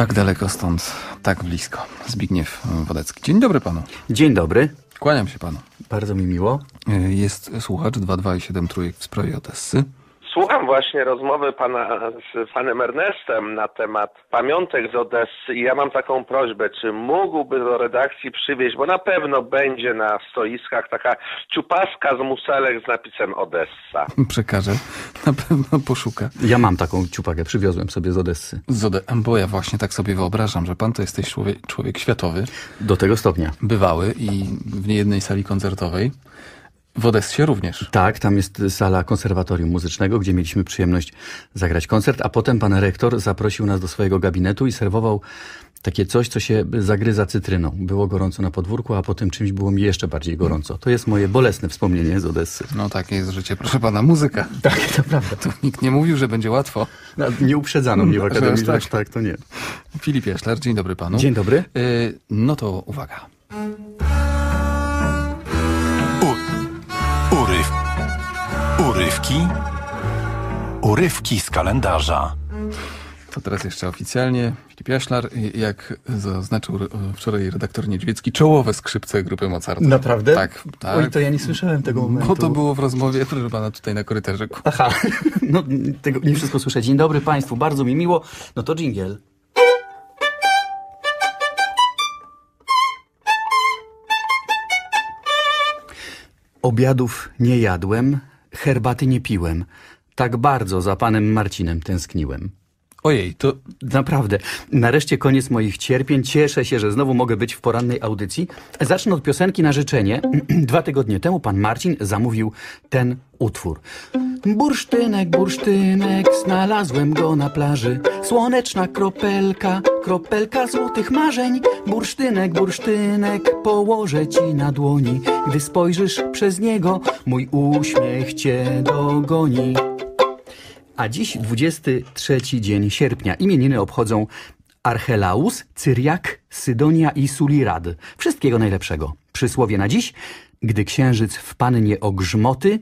Tak daleko stąd, tak blisko. Zbigniew Wodecki. Dzień dobry panu. Dzień dobry. Kłaniam się panu. Bardzo mi miło. Jest słuchacz 22,7 trójek w sprawie Odessy. Słucham właśnie rozmowy pana z panem Ernestem na temat pamiątek z Odessy i ja mam taką prośbę, czy mógłby do redakcji przywieźć, bo na pewno będzie na stoiskach taka ciupaska z muselek z napisem Odessa. Przekażę. Na pewno poszuka. Ja mam taką ciupagę, przywiozłem sobie z Odessy. Z Ode- bo ja właśnie tak sobie wyobrażam, że pan to jesteś człowiek, człowiek światowy, Do tego stopnia. bywały i w niejednej sali koncertowej. W Odessie również. Tak, tam jest sala konserwatorium muzycznego, gdzie mieliśmy przyjemność zagrać koncert, a potem pan rektor zaprosił nas do swojego gabinetu i serwował takie coś, co się zagryza cytryną. Było gorąco na podwórku, a potem czymś było mi jeszcze bardziej gorąco. To jest moje bolesne wspomnienie z Odessy. No takie jest życie, proszę pana, muzyka. Tak, to prawda. Tu nikt nie mówił, że będzie łatwo. No, nie uprzedzano mnie w Że Akademii, tak. tak, to nie. Filip Jeszler, dzień dobry panu. Dzień dobry. Y, No to uwaga. Uryw, urywki, urywki z kalendarza. To teraz jeszcze oficjalnie. Filip Jaślar, jak zaznaczył wczoraj redaktor Niedźwiecki, czołowe skrzypce grupy Mozarta. Naprawdę? Tak, tak. Oj, to ja nie słyszałem tego momentu. Bo to było w rozmowie, proszę pana, tutaj na korytarzu. Aha, no tego nie wszystko słyszę. Dzień dobry Państwu, bardzo mi miło. No to dżingiel. Obiadów nie jadłem, herbaty nie piłem. Tak bardzo za panem Marcinem tęskniłem. Ojej, to Naprawdę. Nareszcie koniec moich cierpień. Cieszę się, że znowu mogę być w porannej audycji. Zacznę od piosenki na życzenie. Dwa tygodnie temu pan Marcin zamówił ten utwór. Bursztynek, bursztynek, znalazłem go na plaży. Słoneczna kropelka, kropelka złotych marzeń. Bursztynek, bursztynek, położę ci na dłoni. Gdy spojrzysz przez niego, mój uśmiech cię dogoni. A dziś 23 dzień sierpnia. Imieniny obchodzą Archelaus, Cyriak, Sydonia i Sulirad. Wszystkiego najlepszego. Przysłowie na dziś. Gdy księżyc w pannie ogrzmoty,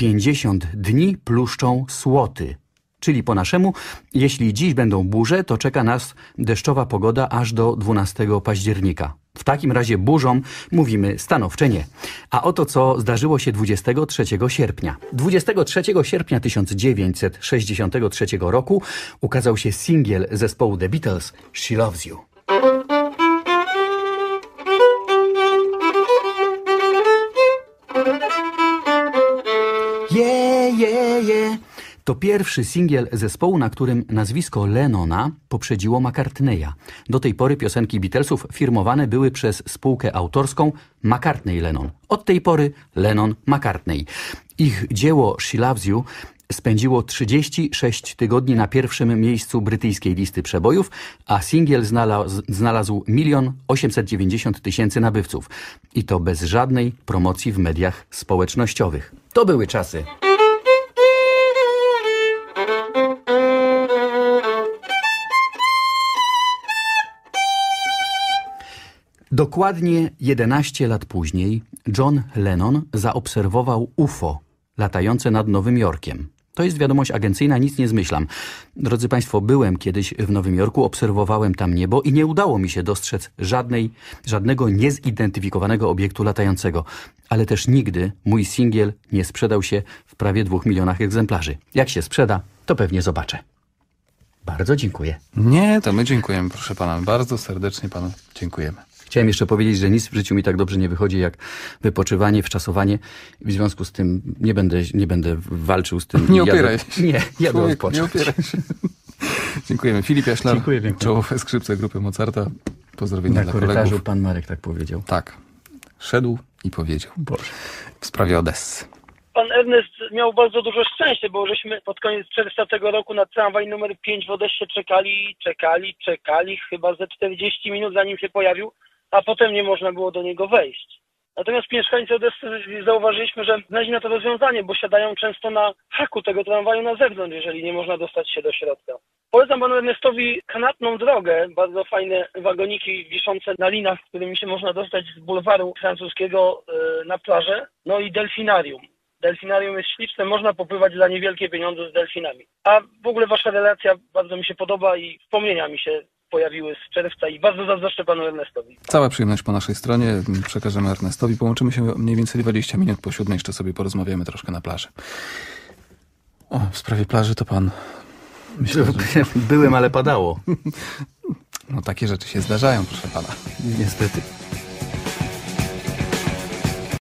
50 dni pluszczą słoty. Czyli po naszemu, jeśli dziś będą burze, to czeka nas deszczowa pogoda aż do 12 października. W takim razie burzom mówimy stanowcze nie. A oto co zdarzyło się 23 sierpnia. 23 sierpnia 1963 roku ukazał się singiel zespołu The Beatles She Loves You. To pierwszy singiel zespołu, na którym nazwisko Lennona poprzedziło McCartneya. Do tej pory piosenki Beatlesów firmowane były przez spółkę autorską McCartney-Lennon. Od tej pory Lennon-McCartney. Ich dzieło She Loves You spędziło 36 tygodni na pierwszym miejscu brytyjskiej listy przebojów, a singiel znalazł, znalazł 1 890 tysięcy nabywców. I to bez żadnej promocji w mediach społecznościowych. To były czasy. Dokładnie 11 lat później John Lennon zaobserwował UFO latające nad Nowym Jorkiem. To jest wiadomość agencyjna, nic nie zmyślam. Drodzy Państwo, byłem kiedyś w Nowym Jorku, obserwowałem tam niebo i nie udało mi się dostrzec żadnej, żadnego niezidentyfikowanego obiektu latającego. Ale też nigdy mój singiel nie sprzedał się w prawie dwóch milionach egzemplarzy. Jak się sprzeda, to pewnie zobaczę. Bardzo dziękuję. nie, to my dziękujemy, proszę pana. Bardzo serdecznie panu dziękujemy. Chciałem jeszcze powiedzieć, że nic w życiu mi tak dobrze nie wychodzi jak wypoczywanie, wczasowanie. W związku z tym nie będę, nie będę walczył z tym. Nie Jadę- opieraj się. Nie, jadę Człowiek, odpocząć. nie opieraj się. Dziękujemy. Filip Jaślar, Dziękuję pięknie. czołowe skrzypce grupy Mozarta. Pozdrowienia Na dla korytarzu kolegów. pan Marek tak powiedział. Tak. Szedł i powiedział. Boże. W sprawie Odessy. Pan Ernest miał bardzo dużo szczęścia, bo żeśmy pod koniec czerwca tego roku na tramwaj numer 5 w Odessie czekali, czekali, czekali chyba ze 40 minut zanim się pojawił, a potem nie można było do niego wejść. Natomiast mieszkańcy Odessy zauważyliśmy, że znaleźli na to rozwiązanie, bo siadają często na haku tego tramwaju na zewnątrz, jeżeli nie można dostać się do środka. Polecam panu Ernestowi kanatną drogę, bardzo fajne wagoniki wiszące na linach, którymi się można dostać z bulwaru francuskiego e, na plażę, no i delfinarium. Delfinarium jest śliczne, można popływać za niewielkie pieniądze z delfinami. A w ogóle wasza relacja bardzo mi się podoba i wspomnienia mi się pojawiły z czerwca i bardzo zazdroszczę panu Ernestowi. Cała przyjemność po naszej stronie. Przekażemy Ernestowi. Połączymy się mniej więcej 20 minut po siódmej. Jeszcze sobie porozmawiamy troszkę na plaży. O, w sprawie plaży to pan... Myślę, że Byłem, ale padało. no, takie rzeczy się zdarzają, proszę pana. Niestety.